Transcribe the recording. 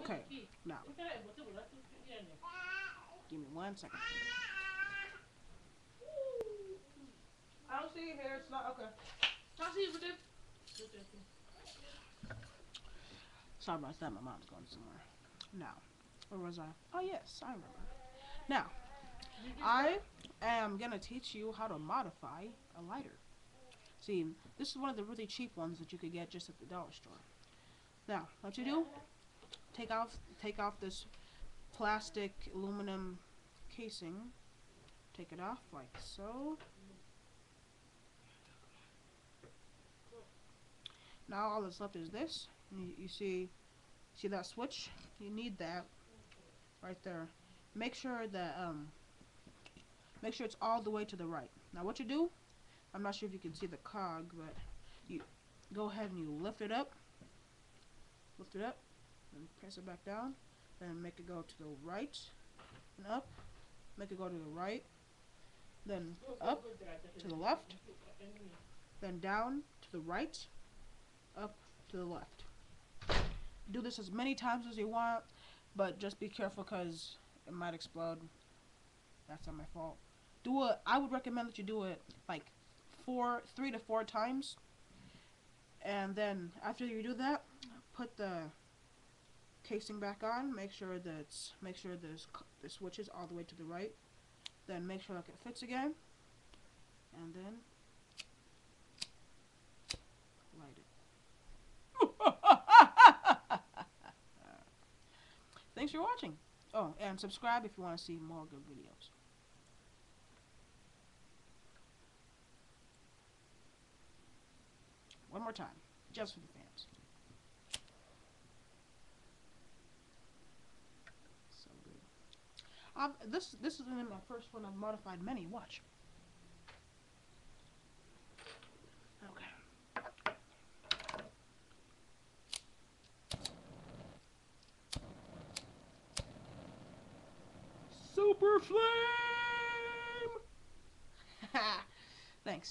Okay, now, give me one second. I don't see it here. It's not okay. Sorry about that. My mom's going somewhere. Now, where was I? Oh yes, I remember. Now, I am gonna teach you how to modify a lighter. See, this is one of the really cheap ones that you could get just at the dollar store. Now, what you do? Take off, take off this plastic aluminum casing. Take it off like so. Now all that's left is this. You, you see, see that switch? You need that right there. Make sure that um, make sure it's all the way to the right. Now what you do? I'm not sure if you can see the cog, but you go ahead and you lift it up. Lift it up, and press it back down, then make it go to the right and up. Make it go to the right, then up to the left, then down to the right, up to the left. Do this as many times as you want, but just be careful because it might explode. That's not my fault. Do it. I would recommend that you do it like four, three to four times, and then after you do that, put the casing back on. Make sure that make sure there's the switch is all the way to the right. Then make sure it fits again, and then light it. Thanks for watching. Oh, and subscribe if you want to see more good videos. One more time, just for the fans. So Um, this this is my first one I've modified many. Watch. Okay. Super flame. Thanks.